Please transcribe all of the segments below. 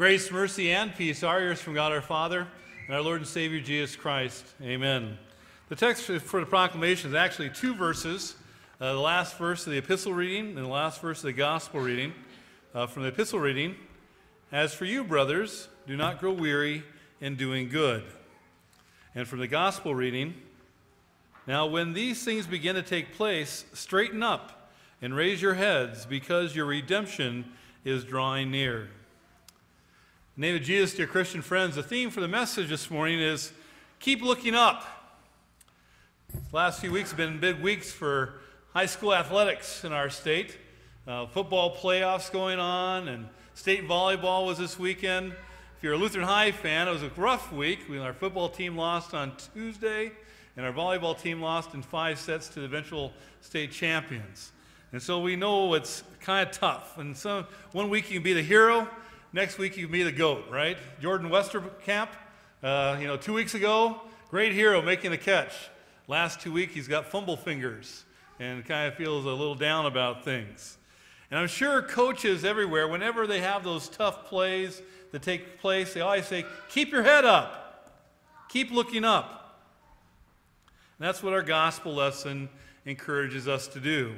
Grace, mercy, and peace are yours from God our Father and our Lord and Savior Jesus Christ. Amen. The text for the proclamation is actually two verses uh, the last verse of the epistle reading and the last verse of the gospel reading. Uh, from the epistle reading, As for you, brothers, do not grow weary in doing good. And from the gospel reading, Now when these things begin to take place, straighten up and raise your heads, because your redemption is drawing near. In the name of Jesus, dear Christian friends, the theme for the message this morning is keep looking up. The last few weeks have been big weeks for high school athletics in our state. Uh, football playoffs going on, and state volleyball was this weekend. If you're a Lutheran High fan, it was a rough week. We, our football team lost on Tuesday, and our volleyball team lost in five sets to the eventual state champions. And so we know it's kind of tough. And so one week you can be the hero, Next week, you meet a GOAT, right? Jordan Westerkamp, uh, you know, two weeks ago, great hero making the catch. Last two weeks, he's got fumble fingers and kind of feels a little down about things. And I'm sure coaches everywhere, whenever they have those tough plays that take place, they always say, keep your head up, keep looking up. And that's what our gospel lesson encourages us to do.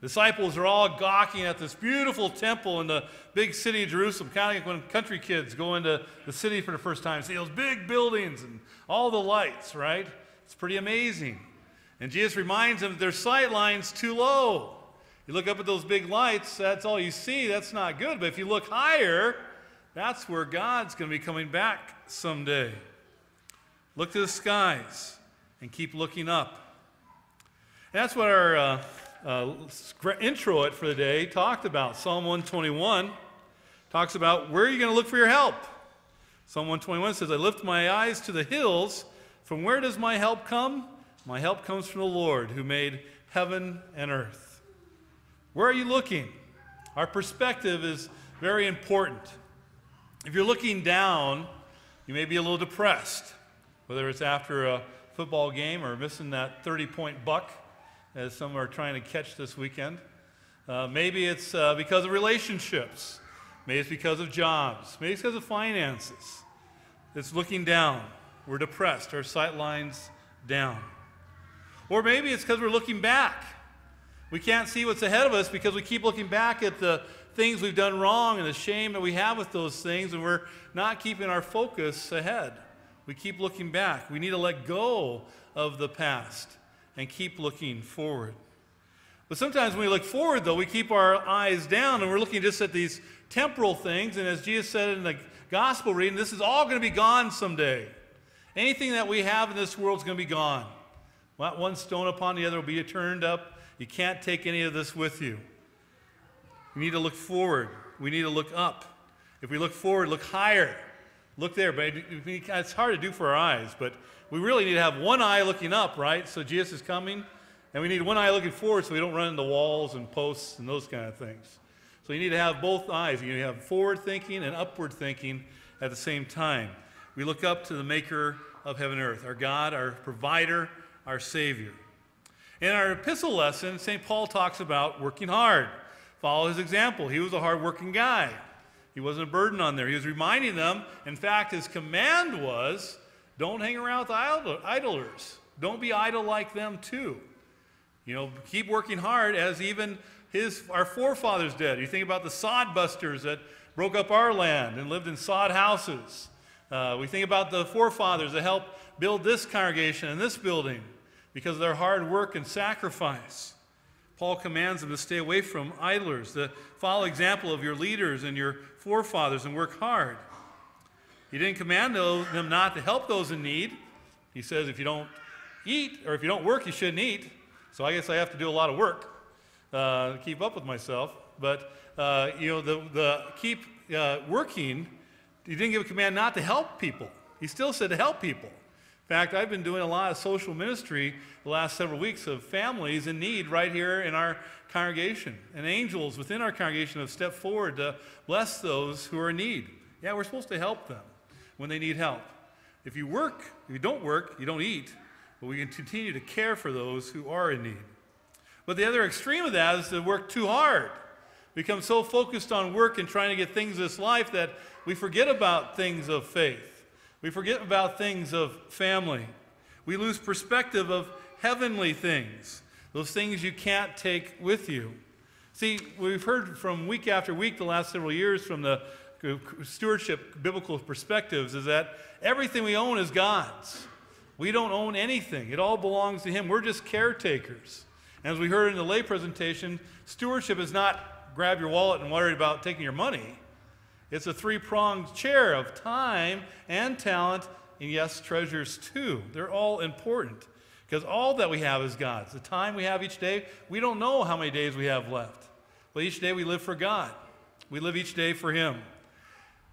Disciples are all gawking at this beautiful temple in the big city of Jerusalem, kind of like when country kids go into the city for the first time, see those big buildings and all the lights, right? It's pretty amazing. And Jesus reminds them that their sight line's too low. You look up at those big lights, that's all you see. That's not good. But if you look higher, that's where God's going to be coming back someday. Look to the skies and keep looking up. That's what our. Uh, uh, introit for the day talked about. Psalm 121 talks about where are you going to look for your help? Psalm 121 says, I lift my eyes to the hills. From where does my help come? My help comes from the Lord who made heaven and earth. Where are you looking? Our perspective is very important. If you're looking down, you may be a little depressed, whether it's after a football game or missing that 30 point buck as some are trying to catch this weekend. Uh, maybe it's uh, because of relationships. Maybe it's because of jobs. Maybe it's because of finances. It's looking down. We're depressed. Our sight line's down. Or maybe it's because we're looking back. We can't see what's ahead of us because we keep looking back at the things we've done wrong and the shame that we have with those things, and we're not keeping our focus ahead. We keep looking back. We need to let go of the past and keep looking forward. But sometimes when we look forward, though, we keep our eyes down and we're looking just at these temporal things. And as Jesus said in the gospel reading, this is all going to be gone someday. Anything that we have in this world is going to be gone. Not one stone upon the other will be turned up. You can't take any of this with you. We need to look forward. We need to look up. If we look forward, look higher. Look there. But it's hard to do for our eyes, but we really need to have one eye looking up, right? So Jesus is coming. And we need one eye looking forward so we don't run into walls and posts and those kind of things. So you need to have both eyes. You need to have forward thinking and upward thinking at the same time. We look up to the maker of heaven and earth, our God, our provider, our Savior. In our epistle lesson, St. Paul talks about working hard. Follow his example. He was a hardworking guy. He wasn't a burden on there. He was reminding them, in fact, his command was don't hang around with idlers. Don't be idle like them too. You know, keep working hard as even his our forefathers did. You think about the sod busters that broke up our land and lived in sod houses. Uh, we think about the forefathers that helped build this congregation and this building because of their hard work and sacrifice. Paul commands them to stay away from idlers, to follow example of your leaders and your forefathers and work hard. He didn't command them not to help those in need. He says, if you don't eat or if you don't work, you shouldn't eat. So I guess I have to do a lot of work uh, to keep up with myself. But, uh, you know, the, the keep uh, working, he didn't give a command not to help people. He still said to help people. In fact, I've been doing a lot of social ministry the last several weeks of families in need right here in our congregation. And angels within our congregation have stepped forward to bless those who are in need. Yeah, we're supposed to help them when they need help. If you work, if you don't work, you don't eat, but we can continue to care for those who are in need. But the other extreme of that is to work too hard. Become so focused on work and trying to get things this life that we forget about things of faith. We forget about things of family. We lose perspective of heavenly things, those things you can't take with you. See, we've heard from week after week the last several years from the stewardship biblical perspectives is that everything we own is God's. We don't own anything, it all belongs to Him. We're just caretakers. And as we heard in the lay presentation, stewardship is not grab your wallet and worry about taking your money. It's a three pronged chair of time and talent, and yes, treasures too. They're all important because all that we have is God's. The time we have each day, we don't know how many days we have left. But each day we live for God, we live each day for Him.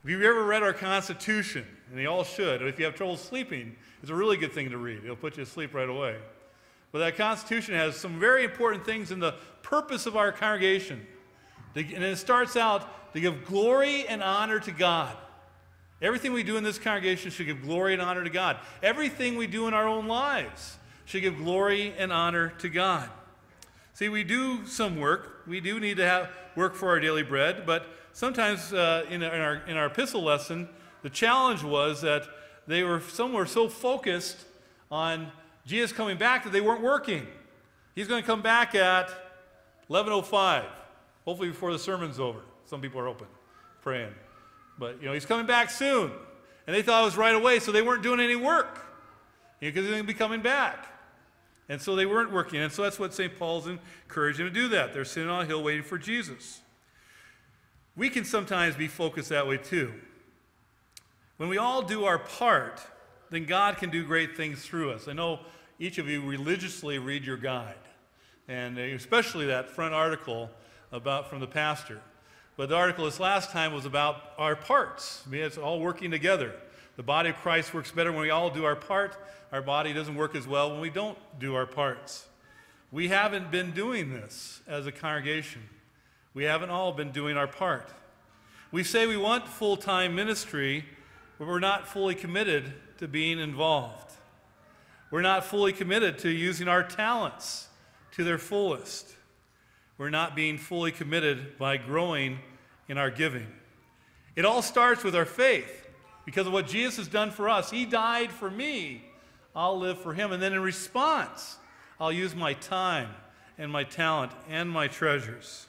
If you've ever read our Constitution, and you all should, if you have trouble sleeping, it's a really good thing to read. It'll put you to sleep right away. But that Constitution has some very important things in the purpose of our congregation. And it starts out to give glory and honor to God. Everything we do in this congregation should give glory and honor to God. Everything we do in our own lives should give glory and honor to God. See, we do some work. We do need to have work for our daily bread, but sometimes uh, in, our, in our epistle lesson, the challenge was that they were some were so focused on Jesus coming back that they weren't working. He's going to come back at 11:05, hopefully before the sermon's over. Some people are open, praying, but you know he's coming back soon, and they thought it was right away, so they weren't doing any work because you know, he's going to be coming back. And so they weren't working. And so that's what St. Paul's encouraging to do that. They're sitting on a hill waiting for Jesus. We can sometimes be focused that way too. When we all do our part, then God can do great things through us. I know each of you religiously read your guide, and especially that front article about from the pastor. But the article this last time was about our parts. I mean, it's all working together. The body of Christ works better when we all do our part. Our body doesn't work as well when we don't do our parts. We haven't been doing this as a congregation. We haven't all been doing our part. We say we want full time ministry, but we're not fully committed to being involved. We're not fully committed to using our talents to their fullest. We're not being fully committed by growing in our giving. It all starts with our faith because of what Jesus has done for us. He died for me. I'll live for him. And then in response, I'll use my time and my talent and my treasures.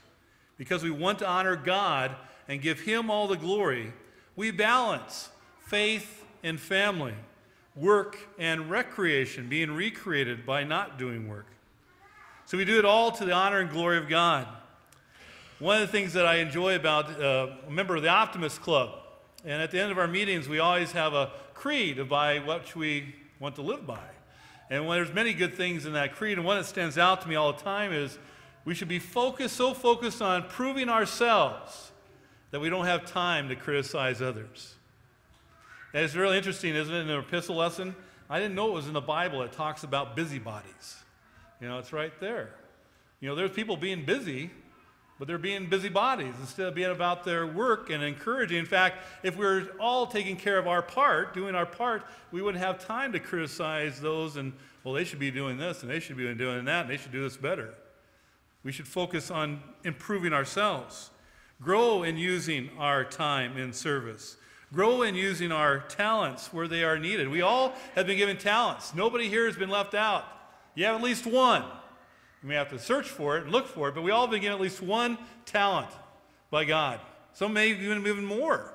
Because we want to honor God and give him all the glory, we balance faith and family, work and recreation, being recreated by not doing work. So we do it all to the honor and glory of God. One of the things that I enjoy about uh, a member of the Optimist Club, and at the end of our meetings, we always have a creed by which we want to live by. And when there's many good things in that creed, and one that stands out to me all the time is we should be focused, so focused on proving ourselves that we don't have time to criticize others. And it's really interesting, isn't it, in the epistle lesson? I didn't know it was in the Bible. It talks about busybodies. You know, it's right there. You know, there's people being busy, but they're being busybodies instead of being about their work and encouraging. In fact, if we are all taking care of our part, doing our part, we wouldn't have time to criticize those and, well, they should be doing this and they should be doing that and they should do this better. We should focus on improving ourselves, grow in using our time in service. Grow in using our talents where they are needed. We all have been given talents. Nobody here has been left out. You have at least one. You may have to search for it and look for it, but we all begin at least one talent by God. Some may even even more.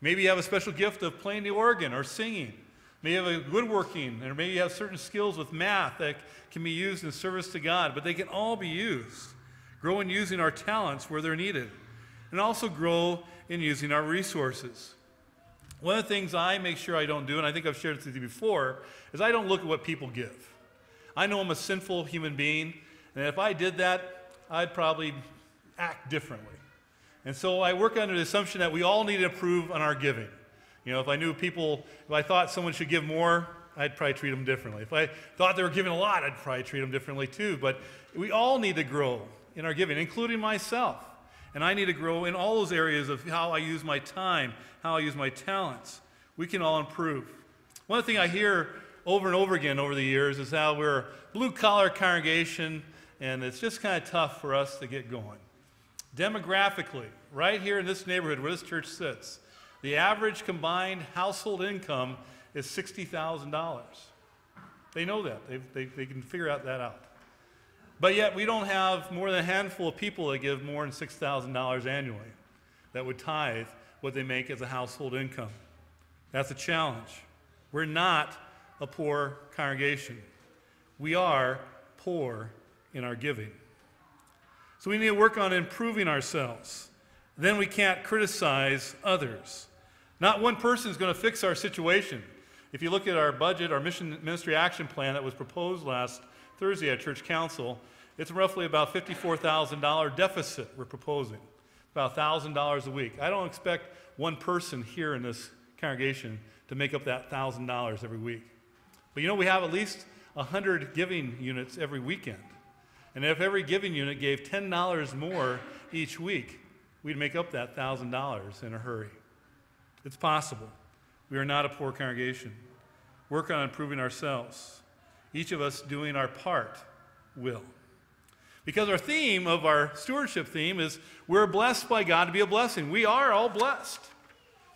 Maybe you have a special gift of playing the organ or singing. Maybe you have a woodworking, or maybe you have certain skills with math that can be used in service to God, but they can all be used. Grow in using our talents where they're needed, and also grow in using our resources. One of the things I make sure I don't do, and I think I've shared this with you before, is I don't look at what people give. I know I'm a sinful human being, and if I did that, I'd probably act differently. And so I work under the assumption that we all need to improve on our giving. You know, if I knew people, if I thought someone should give more, I'd probably treat them differently. If I thought they were giving a lot, I'd probably treat them differently too. But we all need to grow in our giving, including myself. And I need to grow in all those areas of how I use my time, how I use my talents. We can all improve. One thing I hear over and over again over the years is how we're a blue collar congregation and it's just kind of tough for us to get going. Demographically, right here in this neighborhood where this church sits, the average combined household income is $60,000. They know that. They, they, they can figure out that out. But yet, we don't have more than a handful of people that give more than $6,000 annually that would tithe what they make as a household income. That's a challenge. We're not a poor congregation. We are poor in our giving. So we need to work on improving ourselves. Then we can't criticize others. Not one person is going to fix our situation. If you look at our budget, our mission ministry action plan that was proposed last Thursday at church council, it's roughly about $54,000 deficit we're proposing, about $1,000 a week. I don't expect one person here in this congregation to make up that $1,000 every week. But you know, we have at least 100 giving units every weekend. And if every giving unit gave $10 more each week, we'd make up that $1,000 in a hurry. It's possible. We are not a poor congregation. Work on improving ourselves. Each of us doing our part will. Because our theme of our stewardship theme is we're blessed by God to be a blessing. We are all blessed.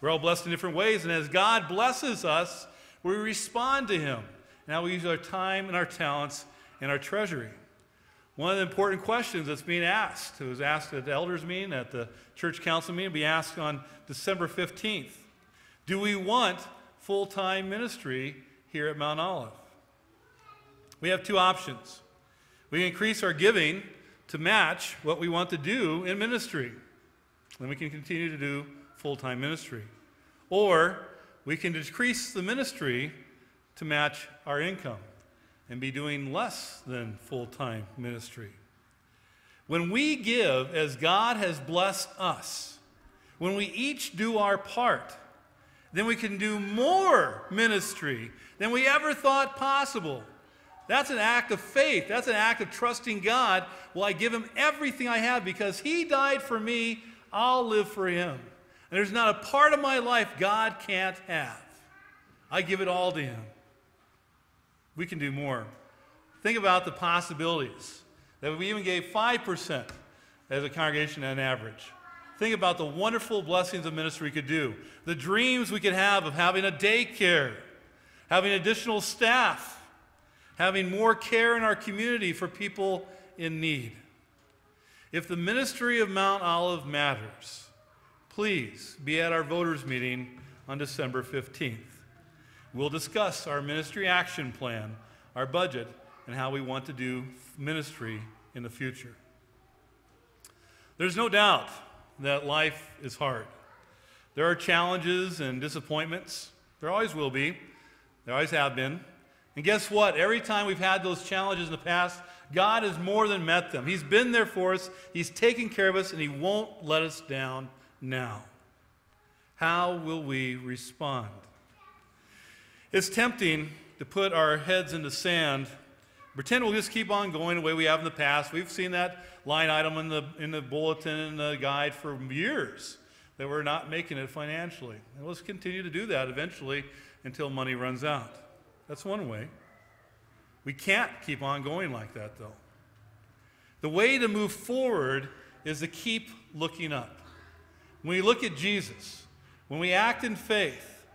We're all blessed in different ways, and as God blesses us, we respond to Him. Now we use our time and our talents and our treasury. One of the important questions that's being asked, it was asked at the elders' meeting, at the church council meeting, be asked on December 15th. Do we want full time ministry here at Mount Olive? We have two options. We increase our giving to match what we want to do in ministry. Then we can continue to do full time ministry. Or we can decrease the ministry to match our income and be doing less than full time ministry. When we give as God has blessed us, when we each do our part, then we can do more ministry than we ever thought possible. That's an act of faith. That's an act of trusting God. Well, I give him everything I have because he died for me. I'll live for him. There's not a part of my life God can't have. I give it all to him. We can do more. Think about the possibilities that we even gave 5% as a congregation on average. Think about the wonderful blessings of ministry could do, the dreams we could have of having a daycare, having additional staff, having more care in our community for people in need. If the ministry of Mount Olive matters, please be at our voters' meeting on December 15th. We'll discuss our ministry action plan, our budget, and how we want to do ministry in the future. There's no doubt that life is hard. There are challenges and disappointments. There always will be. There always have been. And guess what? Every time we've had those challenges in the past, God has more than met them. He's been there for us, He's taken care of us, and He won't let us down now. How will we respond? It's tempting to put our heads in the sand, pretend we'll just keep on going the way we have in the past. We've seen that line item in the, in the bulletin and the guide for years that we're not making it financially. And let's continue to do that eventually until money runs out. That's one way. We can't keep on going like that, though. The way to move forward is to keep looking up. When we look at Jesus, when we act in faith,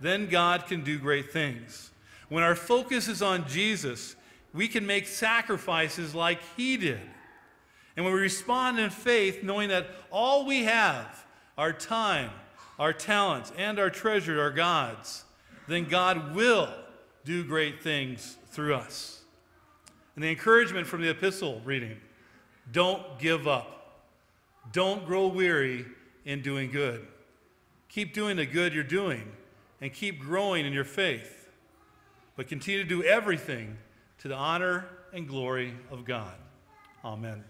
then God can do great things. When our focus is on Jesus, we can make sacrifices like He did. And when we respond in faith, knowing that all we have, our time, our talents, and our treasure are God's, then God will do great things through us. And the encouragement from the epistle reading don't give up, don't grow weary in doing good. Keep doing the good you're doing and keep growing in your faith, but continue to do everything to the honor and glory of God. Amen.